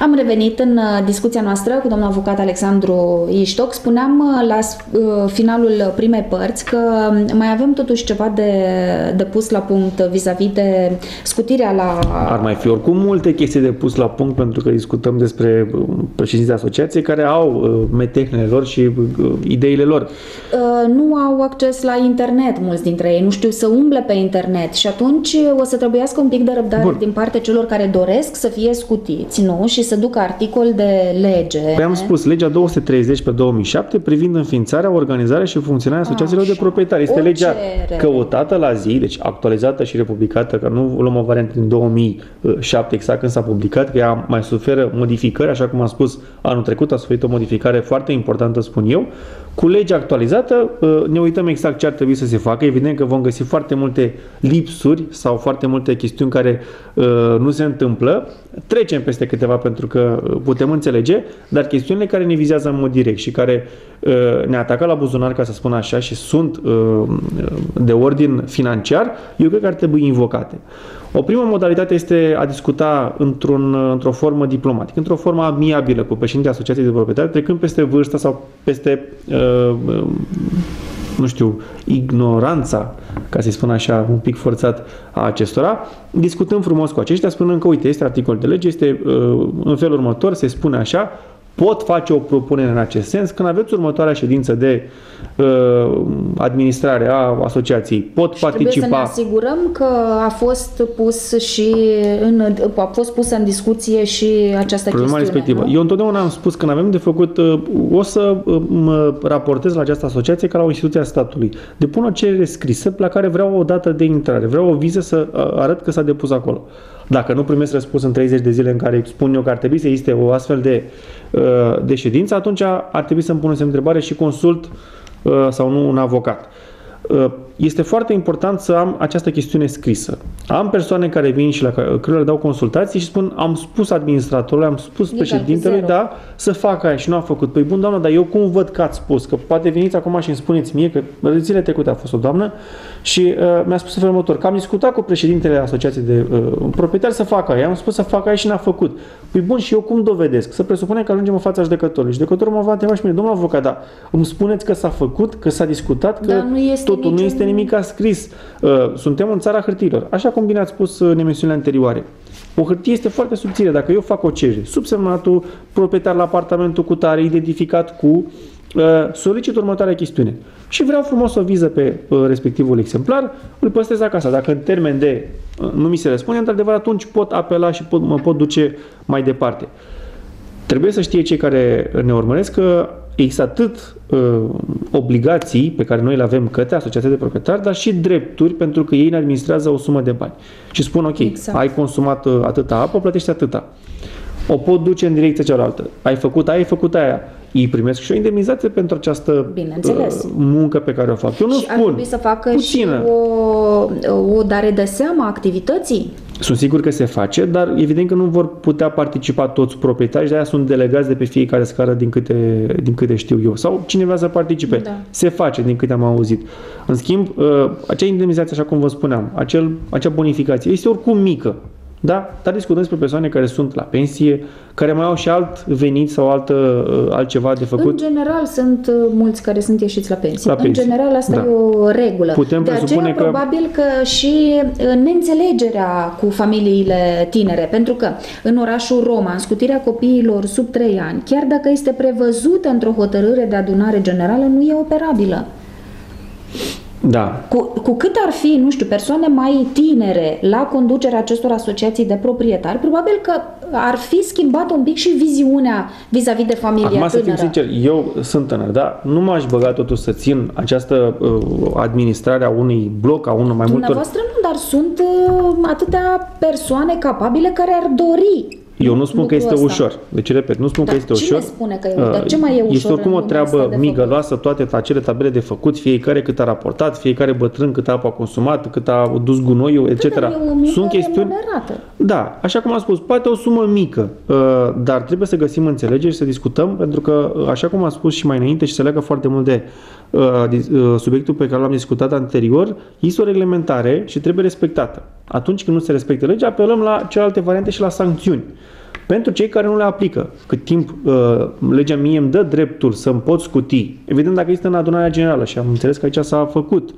Am revenit în uh, discuția noastră cu domnul avocat Alexandru Iștoc. Spuneam uh, la uh, finalul primei părți că um, mai avem totuși ceva de, de pus la punct vis-a-vis de scutirea la... Ar mai fi oricum multe chestii de pus la punct pentru că discutăm despre președinții asociației care au metehnele lor și ideile lor. Nu au acces la internet mulți dintre ei, nu știu să umble pe internet și atunci o să trebuiască un pic de răbdare Bun. din partea celor care doresc să fie scutiți, nu? Și să ducă articol de lege. Păi am spus, legea 230 pe 2007 privind înființarea, organizarea și funcționarea asociațiilor Așa. de proprietari. Este o legea cerere. căutată la zi, deci actualizată și republicată, că nu luăm o variantă din 2007 exact când s-a publicat, că ea mai suferă modificări, așa cum am spus anul trecut, a suferit o modificare foarte importantă, spun eu. Cu legea actualizată uh, ne uităm exact ce ar trebui să se facă. Evident că vom găsi foarte multe lipsuri sau foarte multe chestiuni care uh, nu se întâmplă. Trecem peste câteva pentru că uh, putem înțelege, dar chestiunile care ne vizează în mod direct și care ne atacă la buzunar, ca să spun așa, și sunt de ordin financiar, eu cred că ar trebui invocate. O primă modalitate este a discuta într-un, într-o formă diplomatică, într-o formă amiabilă cu președintele Asociației de Proprietari, trecând peste vârstă sau peste, uh, uh, nu știu, ignoranța, ca să-i spun așa, un pic forțat a acestora, discutăm frumos cu aceștia, spunând că, uite, este articol de lege, este uh, în felul următor, se spune așa, pot face o propunere în acest sens. Când aveți următoarea ședință de uh, administrare a asociației, pot și participa. Trebuie să ne asigurăm că a fost pus și în, a fost pusă în discuție și această Problema chestiune. respectivă. Nu? Eu întotdeauna am spus că avem de făcut, uh, o să uh, mă raportez la această asociație ca la o instituție a statului. Depun o cerere scrisă la care vreau o dată de intrare, vreau o viză să uh, arăt că s-a depus acolo. Dacă nu primesc răspuns în 30 de zile în care spun eu că ar trebui să existe o astfel de, uh, de ședință, atunci ar trebui să-mi pun o întrebare și consult uh, sau nu un avocat. Uh, este foarte important să am această chestiune scrisă. Am persoane care vin și la care le dau consultații și spun am spus administratorului, am spus e președintelui, da, să facă aia și nu a făcut. Păi bun, doamnă, dar eu cum văd că ați spus? Că poate veniți acum și îmi spuneți mie că zilele trecute a fost o doamnă și uh, mi-a spus în felul următor că am discutat cu președintele Asociației de uh, Proprietari să facă aia. Am spus să facă aia și n-a făcut. Păi bun, și eu cum dovedesc? Să presupune că ajungem în fața judecătorului. Judecătorul mă va întreba și mine, domnul avocat, da, îmi spuneți că s-a făcut, că s-a discutat, că da, nu este totul niciun... nu este nimic scris. Uh, suntem în țara hârtiilor. Așa cum bine ați spus în emisiunile anterioare. O hârtie este foarte subțire. Dacă eu fac o cerere, subsemnatul, proprietar la apartamentul cu tare, identificat cu, uh, solicit următoarea chestiune. Și vreau frumos o viză pe uh, respectivul exemplar, îl păstrez acasă. Dacă în termen de nu mi se răspunde, într-adevăr, atunci pot apela și pot, mă pot duce mai departe. Trebuie să știe cei care ne urmăresc că există atât uh, obligații pe care noi le avem către asociația de proprietari, dar și drepturi pentru că ei ne administrează o sumă de bani. Și spun, ok, exact. ai consumat uh, atâta apă, plătești atâta. O pot duce în direcția cealaltă. Ai făcut aia, ai făcut aia. Ei primesc și o indemnizație pentru această uh, muncă pe care o fac. Eu nu și spun. Ar trebui să facă puțină. și o, o dare de seamă a activității sunt sigur că se face, dar evident că nu vor putea participa toți proprietarii, de aia sunt delegați de pe fiecare scară din câte, din câte știu eu. Sau cineva să participe. Da. Se face, din câte am auzit. În schimb, uh, acea indemnizație, așa cum vă spuneam, acel, acea bonificație, este oricum mică. Da? Dar discutăm despre persoane care sunt la pensie, care mai au și alt venit sau altă, uh, altceva de făcut. În general sunt uh, mulți care sunt ieșiți la pensie. La pensie. În general asta da. e o regulă. Putem de aceea că... probabil că și uh, neînțelegerea cu familiile tinere, pentru că în orașul Roma, în scutirea copiilor sub 3 ani, chiar dacă este prevăzută într-o hotărâre de adunare generală, nu e operabilă. Da. Cu, cu cât ar fi, nu știu, persoane mai tinere la conducerea acestor asociații de proprietari, probabil că ar fi schimbată un pic și viziunea vis-a-vis de familia Acum, tânără. să fim sincer, eu sunt tânăr, da? Nu m-aș băga totuși să țin această uh, administrare a unui bloc, a unui mai multor... Dumneavoastră nu, dar sunt uh, atâtea persoane capabile care ar dori eu nu spun că este ăsta. ușor. Deci, repet, nu spun dar că este cine ușor. spune că e ușor? Dar ce mai e ușor Este oricum o treabă migăloasă, toate acele tabele de făcut, fiecare cât a raportat, fiecare bătrân cât apă a consumat, cât a dus gunoiul, etc. Sunt chestiuni... Remunerată. Da, așa cum am spus, poate o sumă mică, uh, dar trebuie să găsim înțelegeri și să discutăm, pentru că, uh, așa cum am spus și mai înainte și se leagă foarte mult de uh, subiectul pe care l-am discutat anterior, este o reglementare și trebuie respectată. Atunci când nu se respectă legea, apelăm la celelalte variante și la sancțiuni. Pentru cei care nu le aplică, cât timp uh, legea mie îmi dă dreptul să-mi pot scuti, evident dacă este în adunarea generală și am înțeles că aici s-a făcut,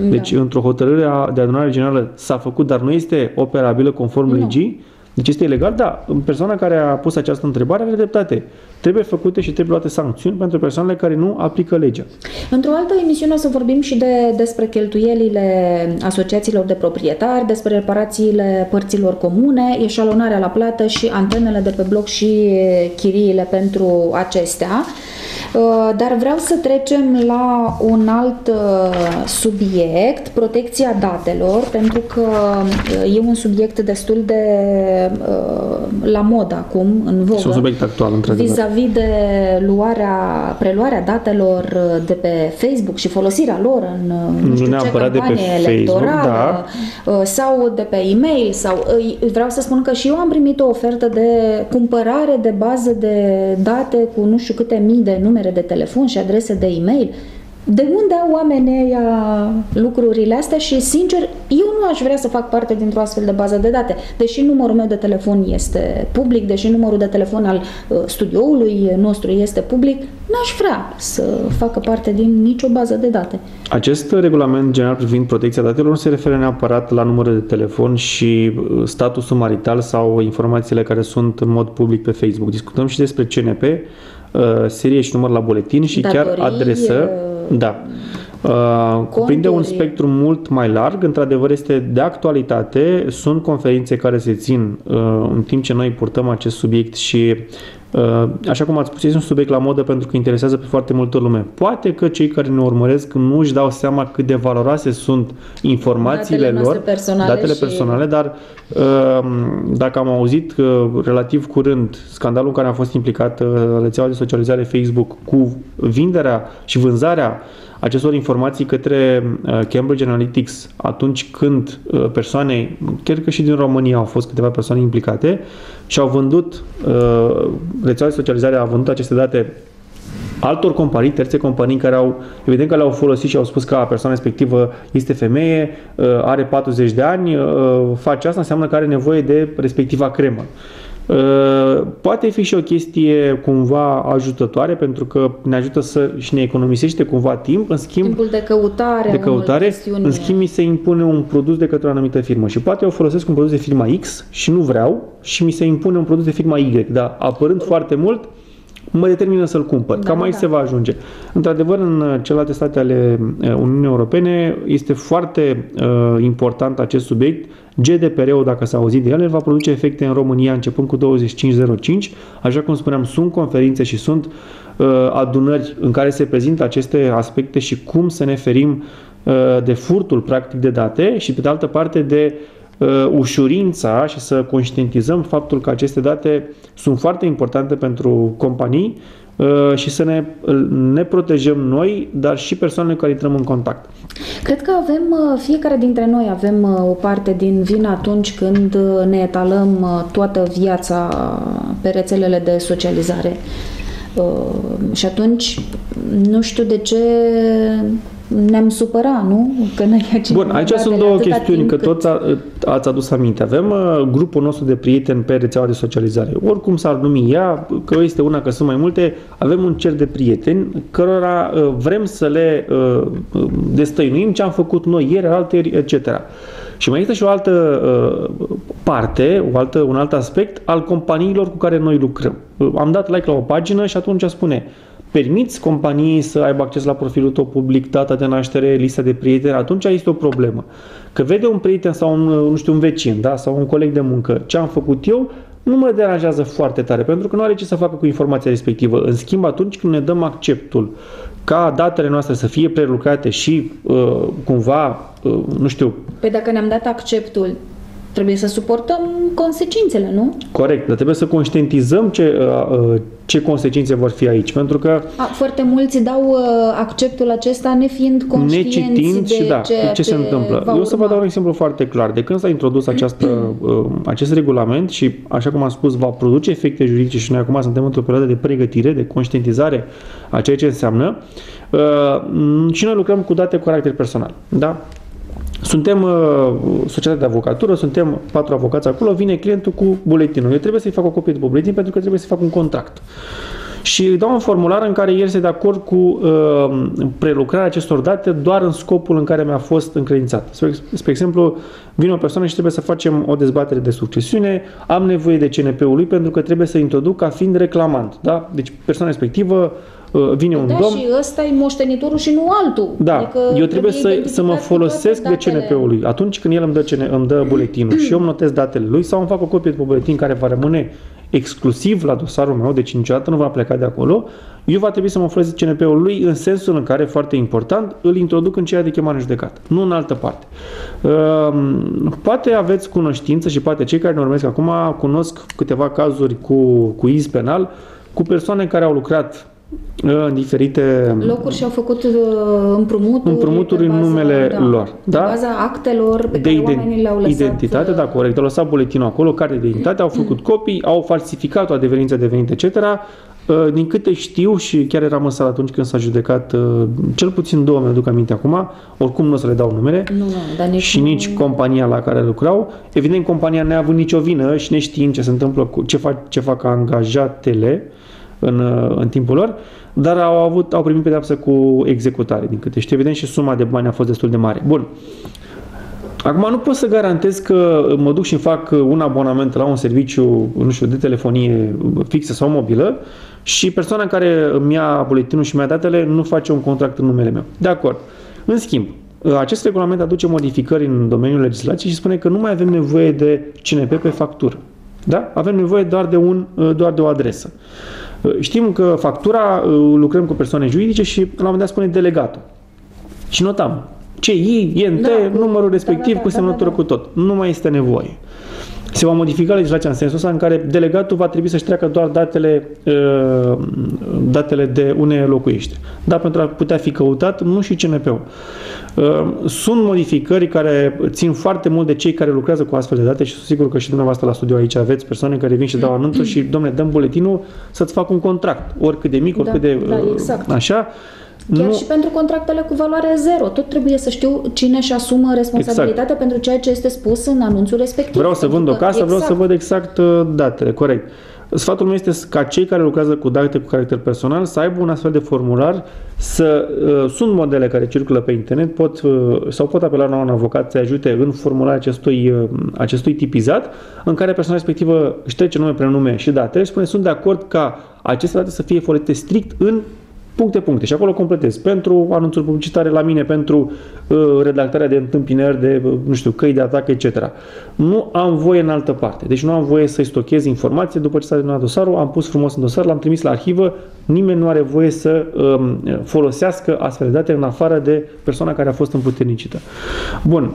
da. deci într-o hotărâre de adunare generală s-a făcut, dar nu este operabilă conform nu. legii, deci este ilegal? Da. Persoana care a pus această întrebare are dreptate. Trebuie făcute și trebuie luate sancțiuni pentru persoanele care nu aplică legea. Într-o altă emisiune o să vorbim și de, despre cheltuielile asociațiilor de proprietari, despre reparațiile părților comune, eșalonarea la plată și antenele de pe bloc și chiriile pentru acestea. Uh, dar vreau să trecem la un alt uh, subiect, protecția datelor, pentru că uh, e un subiect destul de la mod acum, în vogă. Este un subiect actual, într-adevăr. Vis-a-vis de luarea, preluarea datelor de pe Facebook și folosirea lor în nu știu ce campanie de pe electorală Facebook, da. sau de pe e-mail sau vreau să spun că și eu am primit o ofertă de cumpărare de bază de date cu nu știu câte mii de numere numere de telefon și adrese de e-mail. De unde au oamenii ăia lucrurile astea și, sincer, eu nu aș vrea să fac parte dintr-o astfel de bază de date. Deși numărul meu de telefon este public, deși numărul de telefon al uh, studioului nostru este public, n-aș vrea să facă parte din nicio bază de date. Acest regulament general privind protecția datelor nu se referă neapărat la numărul de telefon și uh, statusul marital sau informațiile care sunt în mod public pe Facebook. Discutăm și despre CNP, Uh, serie și număr la buletin și Datorii, chiar adresă. Uh, da. Uh, cuprinde un spectru mult mai larg, într-adevăr este de actualitate, sunt conferințe care se țin uh, în timp ce noi purtăm acest subiect și Uh, așa cum ați spus, este un subiect la modă pentru că interesează pe foarte multă lume. Poate că cei care ne urmăresc nu își dau seama cât de valoroase sunt informațiile datele lor, personale datele și... personale, dar uh, dacă am auzit că relativ curând scandalul în care a fost implicat uh, rețeaua de socializare Facebook cu vinderea și vânzarea acestor informații către Cambridge Analytics atunci când persoane, chiar că și din România au fost câteva persoane implicate, și au vândut, uh, rețeaua de socializare a vândut aceste date altor companii, terțe companii care au, evident că le-au folosit și au spus că persoana respectivă este femeie, uh, are 40 de ani, uh, face asta, înseamnă că are nevoie de respectiva cremă. Uh, poate fi și o chestie cumva ajutătoare pentru că ne ajută să și ne economisește cumva timp, în schimb timpul de căutare, de căutare în schimb mi se impune un produs de către o anumită firmă și poate eu folosesc un produs de firma X și nu vreau și mi se impune un produs de firma Y, dar apărând foarte mult mă determină să-l cumpăr. Da, Cam aici da. se va ajunge. Într-adevăr, în celelalte state ale uh, Uniunii Europene este foarte uh, important acest subiect. GDPR-ul, dacă s-a auzit de el, va produce efecte în România începând cu 25.05. Așa cum spuneam, sunt conferințe și sunt uh, adunări în care se prezintă aceste aspecte și cum să ne ferim uh, de furtul practic de date și pe de altă parte de uh, uh, ușurința și să conștientizăm faptul că aceste date sunt foarte importante pentru companii uh, și să ne, ne protejăm noi, dar și persoanele care intrăm în contact. Cred că avem, uh, fiecare dintre noi avem uh, o parte din vină atunci când uh, ne etalăm toată viața pe rețelele de socializare. Și atunci, nu știu de ce ne-am supărat, nu? Că noi Bun, aici sunt două chestiuni, că toți a, ați adus aminte. Avem uh, grupul nostru de prieteni pe rețeaua de socializare. Oricum s-ar numi ea, că este una, că sunt mai multe, avem un cer de prieteni cărora uh, vrem să le uh, destăinuim ce am făcut noi ieri, alteri, etc. Și mai este și o altă uh, parte, o altă, un alt aspect al companiilor cu care noi lucrăm. Uh, am dat like la o pagină și atunci spune permiți companiei să aibă acces la profilul tău public, data de naștere, lista de prieteni, atunci este o problemă. Că vede un prieten sau un, nu știu, un vecin da? sau un coleg de muncă ce am făcut eu, nu mă deranjează foarte tare, pentru că nu are ce să facă cu informația respectivă. În schimb, atunci când ne dăm acceptul ca datele noastre să fie prelucrate și uh, cumva, uh, nu știu... Păi dacă ne-am dat acceptul, trebuie să suportăm consecințele, nu? Corect, dar trebuie să conștientizăm ce, uh, uh, ce consecințe vor fi aici, pentru că... A, foarte mulți dau uh, acceptul acesta nefiind conștienți necitind de și da, ce, ce se întâmplă. Eu o să vă dau un exemplu foarte clar. De când s-a introdus această, acest regulament și, așa cum am spus, va produce efecte juridice și noi acum suntem într-o perioadă de pregătire, de conștientizare a ceea ce înseamnă, și noi lucrăm cu date cu caracter personal. Da? Suntem uh, societatea de avocatură, suntem patru avocați acolo, vine clientul cu buletinul. Eu trebuie să-i fac o copie de buletin pentru că trebuie să fac un contract. Și îi dau un formular în care el este de acord cu uh, prelucrarea acestor date doar în scopul în care mi-a fost încredințat. Spre, spre exemplu, vine o persoană și trebuie să facem o dezbatere de succesiune, am nevoie de CNP-ul lui pentru că trebuie să introduc ca fiind reclamant. Da? Deci persoana respectivă Uh, vine un da, domn... și ăsta e moștenitorul și nu altul. Da, adică eu trebuie să, să mă folosesc de CNP-ul lui. Atunci când el îmi dă, CN, îmi dă buletinul și eu îmi notez datele lui sau îmi fac o copie de buletin care va rămâne exclusiv la dosarul meu, deci niciodată nu va pleca de acolo, eu va trebui să mă folosesc CNP-ul lui în sensul în care, foarte important, îl introduc în ceea de chemare în judecată, nu în altă parte. Ehm, poate aveți cunoștință și poate cei care ne urmesc acum cunosc câteva cazuri cu, cu iz penal, cu persoane care au lucrat în diferite locuri și au făcut uh, împrumuturi, împrumuturi în numele da, lor. Da? Pe baza actelor pe de care oamenii le-au lăsat. Identitate, uh, da, corect. Au lăsat buletinul acolo, carte de identitate, au făcut copii, au falsificat o adeverință devenit, etc. Uh, din câte știu și chiar eram în sală atunci când s-a judecat, cel puțin două mi-aduc aminte acum, oricum nu o să le dau numele, nu, nu, dar nici și nu... nici compania la care lucrau. Evident, compania n-a avut nicio vină și neștiind ce se întâmplă cu ce fac, ce fac angajatele, în, în timpul lor, dar au, avut, au primit pedeapsă cu executare, din câte știu. Evident, și suma de bani a fost destul de mare. Bun. Acum nu pot să garantez că mă duc și îmi fac un abonament la un serviciu, nu știu, de telefonie fixă sau mobilă și persoana care îmi ia buletinul și mi-a datele nu face un contract în numele meu. De acord. În schimb, acest regulament aduce modificări în domeniul legislației și spune că nu mai avem nevoie de CNP pe factură. Da? Avem nevoie doar de, un, doar de o adresă. Știm că factura lucrăm cu persoane juridice și la un moment dat spune delegatul. Și notam CI, INT, da, numărul respectiv da, da, cu semnătură da, da, da. cu tot. Nu mai este nevoie. Se va modifica legislația în sensul ăsta în care delegatul va trebui să-și treacă doar datele, uh, datele de unde locuiește. Dar pentru a putea fi căutat, nu și CNP-ul. Uh, sunt modificări care țin foarte mult de cei care lucrează cu astfel de date și sunt sigur că și dumneavoastră la studio aici aveți persoane care vin și dau anunțul și, domne, dăm buletinul să-ți fac un contract, oricât de mic, oricât da, de... Da, exact. Așa. Chiar nu... și pentru contractele cu valoare zero. Tot trebuie să știu cine își asumă responsabilitatea exact. pentru ceea ce este spus în anunțul respectiv. Vreau să vând o casă, exact. vreau să exact. văd exact uh, datele, corect. Sfatul meu este ca cei care lucrează cu date cu caracter personal să aibă un astfel de formular, să uh, sunt modele care circulă pe internet, pot uh, sau pot apela la un avocat să ajute în formularea acestui, uh, acestui tipizat, în care persoana respectivă își trece nume, prenume și date și spune sunt de acord ca aceste date să fie folosite strict în puncte, puncte. Și acolo completez. Pentru anunțuri publicitare la mine, pentru uh, redactarea de întâmpinări, de, uh, nu știu, căi de atac, etc. Nu am voie în altă parte. Deci nu am voie să-i stochez informații după ce s-a terminat dosarul, am pus frumos în dosar, l-am trimis la arhivă, nimeni nu are voie să um, folosească astfel de date în afară de persoana care a fost împuternicită. Bun.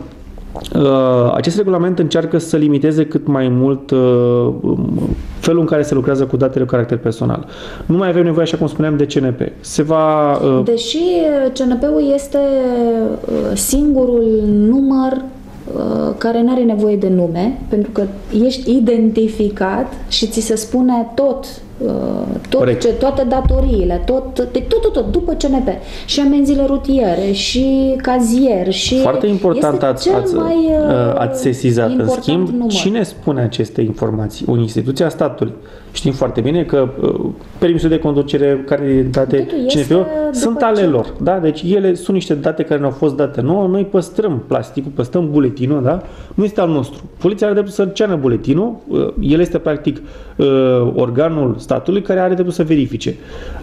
Uh, acest regulament încearcă să limiteze cât mai mult uh, felul în care se lucrează cu datele cu caracter personal. Nu mai avem nevoie, așa cum spuneam, de CNP. Se va... Uh, Deși CNP-ul este singurul număr care nu are nevoie de nume, pentru că ești identificat și ți se spune tot tot ce, toate datoriile, tot, de, tot, tot, tot, după CNP. Și amenziile rutiere, și cazier, și... Foarte important ați, ați, mai, uh, ați sesizat. În schimb, număr. cine spune aceste informații? O instituție a statului. Știm foarte bine că uh, permisul de conducere, care date CNP sunt ale ce... lor. Da? Deci ele sunt niște date care ne-au fost date nouă, noi păstrăm plasticul, păstrăm buletinul, da? nu este al nostru. Poliția are dreptul să ceară buletinul, uh, el este practic uh, organul statului care are dreptul să verifice.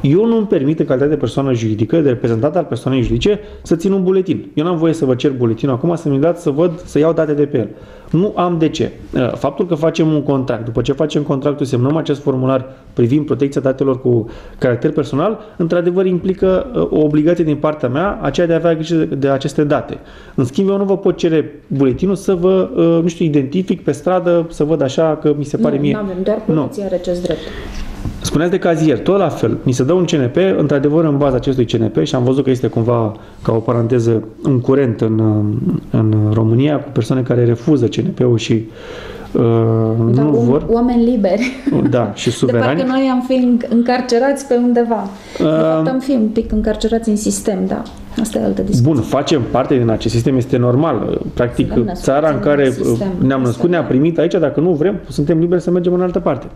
Eu nu îmi permit în calitate de persoană juridică, de reprezentant al persoanei juridice, să țin un buletin. Eu n-am voie să vă cer buletinul acum, să-mi dați să văd, să iau date de pe el. Nu am de ce. Uh, faptul că facem un contract, după ce facem contractul, semnăm acest formular privind protecția datelor cu caracter personal, într-adevăr implică uh, o obligație din partea mea, aceea de a avea grijă de aceste date. În schimb, eu nu vă pot cere buletinul să vă, uh, nu știu, identific pe stradă, să văd așa că mi se pare nu, mie. Nu avem, doar poliția are acest drept. Spuneați de cazier, tot la fel. Ni se dă un CNP, într-adevăr, în baza acestui CNP și am văzut că este cumva, ca o paranteză, un curent în, în România cu persoane care refuză CNP-ul și Uh, da, nu vor. Oameni liberi. Da, și suverani. De parcă noi am fi încarcerați pe undeva. Uh, de fapt am fi un pic încarcerați în sistem, da. Asta e altă discuție. Bun, facem parte din acest sistem, este normal. Practic, țara în care sistem, ne-am născut, ne-a primit aici, dacă nu vrem, suntem liberi să mergem în altă parte.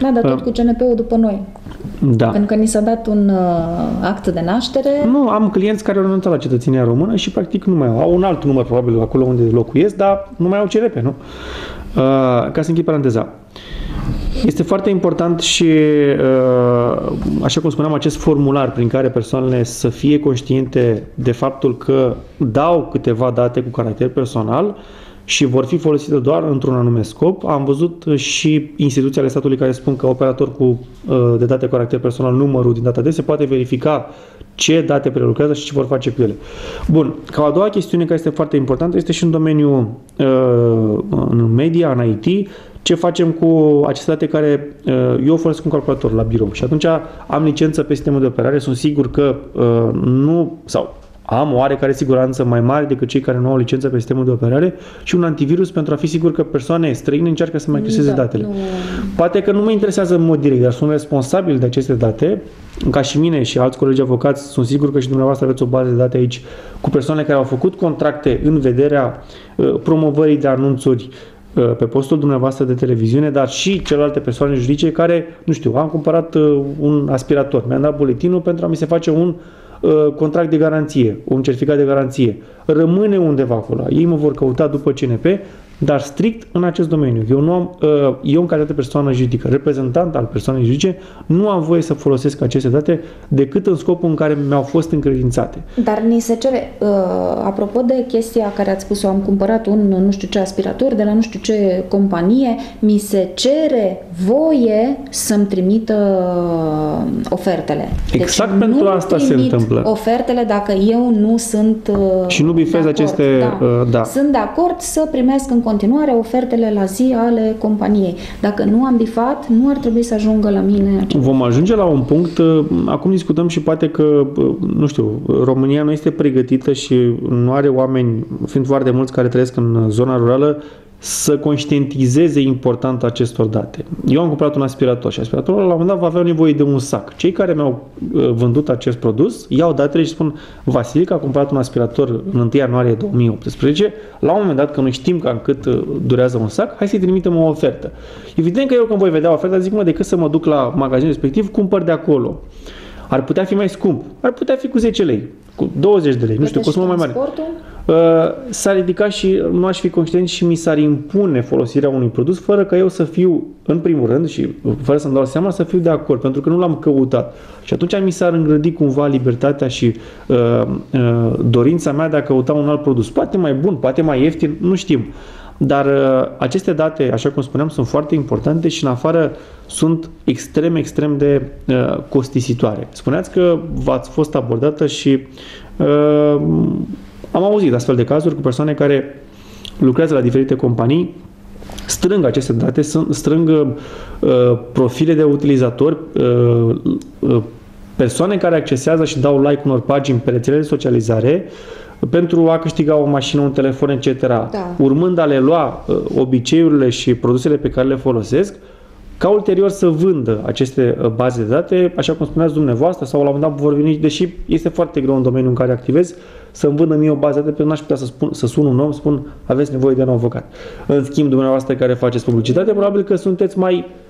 Da, dar tot uh, cu CNP-ul după noi. Da. Pentru că ni s-a dat un uh, act de naștere. Nu, am clienți care au renunțat la cetățenia română și practic nu mai au. Au un alt număr probabil acolo unde locuiesc, dar nu mai au CRP, nu? Uh, ca să închei paranteza. Este foarte important și, uh, așa cum spuneam, acest formular prin care persoanele să fie conștiente de faptul că dau câteva date cu caracter personal și vor fi folosite doar într-un anume scop. Am văzut și instituții ale statului care spun că operator cu uh, de date cu caracter personal, numărul din data de se poate verifica ce date prelucrează și ce vor face cu ele. Bun, ca a doua chestiune care este foarte importantă este și în domeniul uh, în media, în IT, ce facem cu aceste date care uh, eu folosesc un calculator la birou și atunci am licență pe sistemul de operare, sunt sigur că uh, nu, sau am o oarecare siguranță mai mare decât cei care nu au licență pe sistemul de operare și un antivirus pentru a fi sigur că persoane străine încearcă să mai acceseze da, datele. Nu. Poate că nu mă interesează în mod direct, dar sunt responsabil de aceste date, ca și mine și alți colegi avocați, sunt sigur că și dumneavoastră aveți o bază de date aici cu persoane care au făcut contracte în vederea uh, promovării de anunțuri uh, pe postul dumneavoastră de televiziune, dar și celelalte persoane juridice care, nu știu, am cumpărat uh, un aspirator, mi-am dat buletinul pentru a mi se face un Uh, contract de garanție, un certificat de garanție, rămâne undeva acolo. Ei mă vor căuta după CNP dar strict în acest domeniu. Eu, nu am, uh, eu în calitate de persoană juridică, reprezentant al persoanei juridice, nu am voie să folosesc aceste date decât în scopul în care mi-au fost încredințate. Dar ni se cere, uh, apropo de chestia care ați spus-o, am cumpărat un nu știu ce aspirator de la nu știu ce companie, mi se cere voie să-mi trimită ofertele. Deci exact deci pentru asta se întâmplă. ofertele dacă eu nu sunt Și nu bifez aceste... Da. da. Sunt de acord să primesc în continuare ofertele la zi ale companiei. Dacă nu am bifat, nu ar trebui să ajungă la mine. Vom ajunge la un punct, uh, acum discutăm și poate că, uh, nu știu, România nu este pregătită și nu are oameni, fiind foarte mulți care trăiesc în zona rurală, să conștientizeze importanța acestor date. Eu am cumpărat un aspirator și aspiratorul la un moment dat va avea nevoie de un sac. Cei care mi-au uh, vândut acest produs iau datele și spun Vasile că a cumpărat un aspirator în 1 ianuarie 2018, la un moment dat, că noi știm cam cât uh, durează un sac, hai să-i trimitem o ofertă. Evident că eu când voi vedea oferta zic, mă, decât să mă duc la magazinul respectiv, cumpăr de acolo. Ar putea fi mai scump, ar putea fi cu 10 lei, cu 20 de lei, nu știu, costumă mai mare. Uh, s-ar ridica și nu aș fi conștient și mi s-ar impune folosirea unui produs fără ca eu să fiu, în primul rând, și fără să-mi dau seama, să fiu de acord, pentru că nu l-am căutat. Și atunci mi s-ar îngrădi cumva libertatea și uh, uh, dorința mea de a căuta un alt produs. Poate mai bun, poate mai ieftin, nu știm. Dar uh, aceste date, așa cum spuneam, sunt foarte importante și în afară sunt extrem, extrem de uh, costisitoare. Spuneați că v-ați fost abordată și uh, am auzit astfel de cazuri cu persoane care lucrează la diferite companii, strâng aceste date, strâng uh, profile de utilizatori, uh, uh, persoane care accesează și dau like unor pagini pe rețelele de socializare pentru a câștiga o mașină, un telefon, etc. Da. Urmând a le lua uh, obiceiurile și produsele pe care le folosesc, ca ulterior să vândă aceste uh, baze de date, așa cum spuneați dumneavoastră, sau la un moment dat vor veni, deși este foarte greu în domeniul în care activez, să-mi vândă mie o bază de date, pentru n-aș putea să, spun, să sun un om, spun, aveți nevoie de un avocat. În schimb, dumneavoastră care faceți publicitate, probabil că sunteți mai uh,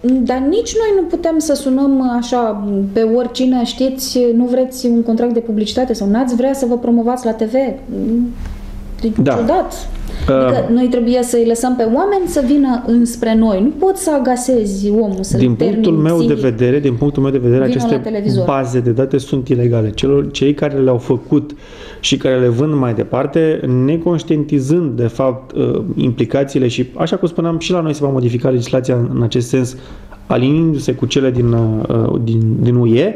dar nici noi nu putem să sunăm așa pe oricine, știți, nu vreți un contract de publicitate sau n-ați vrea să vă promovați la TV. E da. ciudat. Adică uh, noi trebuie să-i lăsăm pe oameni să vină înspre noi. Nu poți să agasezi omul, să Din punctul meu de vedere, din punctul meu de vedere, aceste baze de date sunt ilegale. Celor, cei care le-au făcut și care le vând mai departe, neconștientizând de fapt uh, implicațiile și, așa cum spuneam, și la noi se va modifica legislația în acest sens aliniindu-se cu cele din, uh, din, din UE,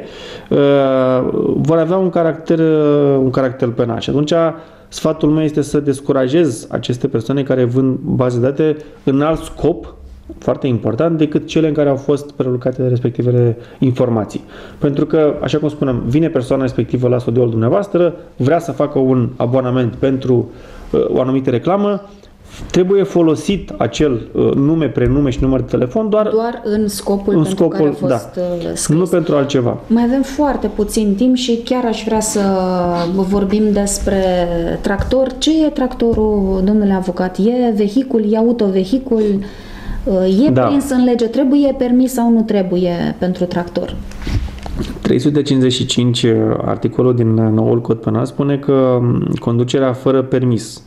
vor avea un caracter, un caracter penal. Și atunci Sfatul meu este să descurajez aceste persoane care vând baze de date în alt scop, foarte important, decât cele în care au fost prelucrate respectivele informații. Pentru că, așa cum spunem, vine persoana respectivă la studioul dumneavoastră, vrea să facă un abonament pentru uh, o anumită reclamă, trebuie folosit acel uh, nume, prenume și număr de telefon doar, doar în scopul în pentru scopul, care a fost da, uh, scris. Nu pentru altceva. Mai avem foarte puțin timp și chiar aș vrea să vorbim despre tractor. Ce e tractorul, domnule avocat? E vehicul, e autovehicul? Uh, e da. prins în lege? Trebuie permis sau nu trebuie pentru tractor? 355, articolul din noul cod penal, spune că um, conducerea fără permis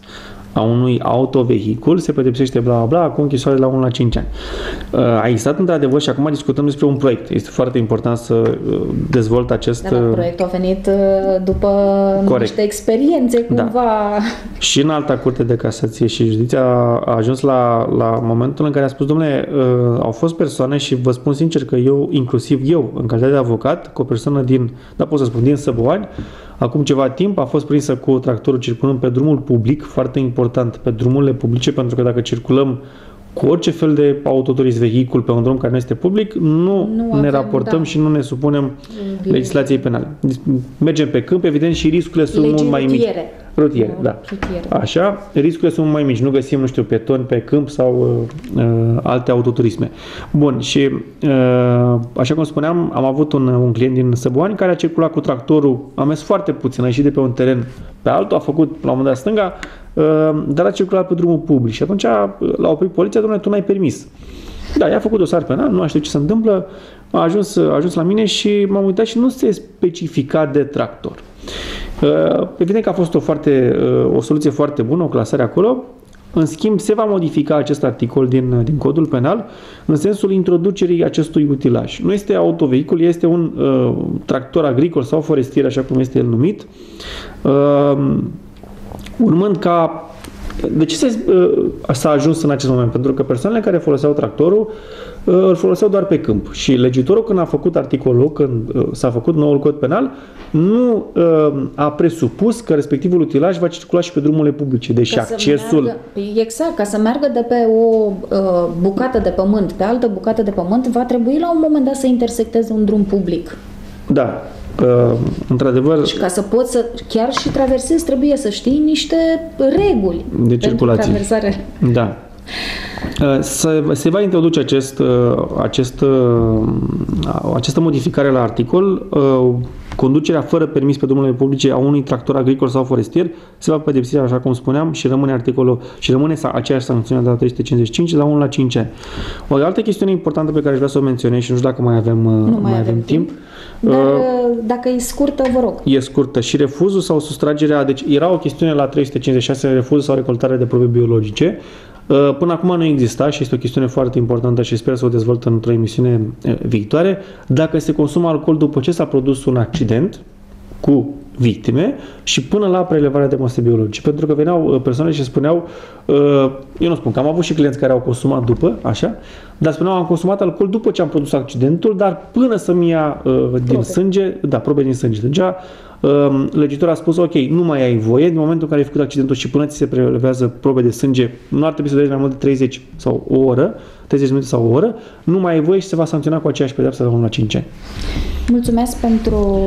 a unui autovehicul se pedepsește bla bla bla cu închisoare la 1 la 5 ani. Uh, a existat într-adevăr și acum discutăm despre un proiect. Este foarte important să uh, dezvolt acest... Dar uh, proiectul a venit după Corect. niște experiențe da. cumva... Da. Și în alta curte de casație și justiția a ajuns la, la momentul în care a spus, domnule, au fost persoane și vă spun sincer că eu, inclusiv eu, în calitate de avocat, cu o persoană din, da pot să spun, din Săboani, Acum ceva timp a fost prinsă cu tractorul circulând pe drumul public, foarte important, pe drumurile publice, pentru că dacă circulăm cu orice fel de autoturism, vehicul pe un drum care nu este public, nu, nu ne avem, raportăm da. și nu ne supunem Bine. legislației penale. Mergem pe câmp, evident, și riscurile sunt mult mai mici. Rutiere, da. Rutiere. Așa, riscurile sunt mai mici. Nu găsim, nu știu, petoni pe câmp sau uh, uh, alte autoturisme. Bun, și uh, așa cum spuneam, am avut un, un client din Săbuani care a circulat cu tractorul, a mers foarte puțin, a ieșit de pe un teren pe altul, a făcut la un moment dat stânga, uh, dar a circulat pe drumul public și atunci l-a oprit poliția, domnule, tu n-ai permis. Da, i-a făcut dosar penal, nu știu ce se întâmplă, a ajuns, a ajuns la mine și m-am uitat și nu se specifica de tractor. Uh, evident că a fost o, foarte, uh, o soluție foarte bună, o clasare acolo. În schimb, se va modifica acest articol din, din codul penal în sensul introducerii acestui utilaj. Nu este autovehicul, este un uh, tractor agricol sau forestier, așa cum este el numit, uh, urmând ca de ce uh, s-a ajuns în acest moment? Pentru că persoanele care foloseau tractorul uh, îl foloseau doar pe câmp. Și legitorul când a făcut articolul, când uh, s-a făcut noul cod penal, nu a presupus că respectivul utilaj va circula și pe drumurile publice. Deși ca accesul... Meargă, exact, ca să meargă de pe o bucată de pământ pe altă bucată de pământ, va trebui la un moment dat să intersecteze un drum public. Da, Uh, într-adevăr... Și ca să poți să chiar și traversezi, trebuie să știi niște reguli de circulație. Pentru traversare. Da. Uh, se, se va introduce acest, uh, acest, uh, această modificare la articol conducerea fără permis pe drumurile publice a unui tractor agricol sau forestier se va pedepsi, așa cum spuneam, și rămâne articolul și rămâne aceeași sancțiune de la 355 la 1 la 5 ani. O altă chestiune importantă pe care aș vrea să o menționez și nu știu dacă mai avem, nu mai, mai avem timp. timp dar uh, dacă e scurtă, vă rog. E scurtă. Și refuzul sau sustragerea, deci era o chestiune la 356, refuzul sau recoltarea de probe biologice. Uh, până acum nu exista și este o chestiune foarte importantă și sper să o dezvolt într-o emisiune uh, viitoare. Dacă se consumă alcool după ce s-a produs un accident cu victime și până la prelevarea de măsuri biologice. Pentru că veneau uh, persoane și spuneau, eu nu spun că am avut și clienți care au consumat după, așa, dar spuneau am consumat alcool după ce am produs accidentul, dar până să-mi ia din probe. sânge, da, probe din sânge. Deja Ehm, legitorul a spus, ok, nu mai ai voie, în momentul în care ai făcut accidentul și până ți se prelevează probe de sânge, nu ar trebui să dureze mai mult de 30 sau o oră, 30 minute sau o oră, nu mai ai voie și se va sancționa cu aceeași pedeapsă de 1 la 5 ani. Mulțumesc pentru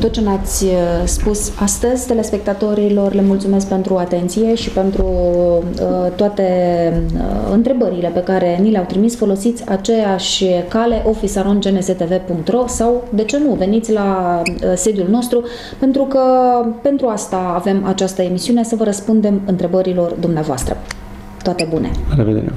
tot ce ne-ați uh, spus astăzi, telespectatorilor, le mulțumesc pentru atenție și pentru uh, toate uh, întrebările pe care ni le-au trimis. Folosiți aceeași cale officearongnstv.ro sau, de ce nu, veniți la uh, sediul nostru, pentru că pentru asta avem această emisiune, să vă răspundem întrebărilor dumneavoastră. Toate bune! La revedere!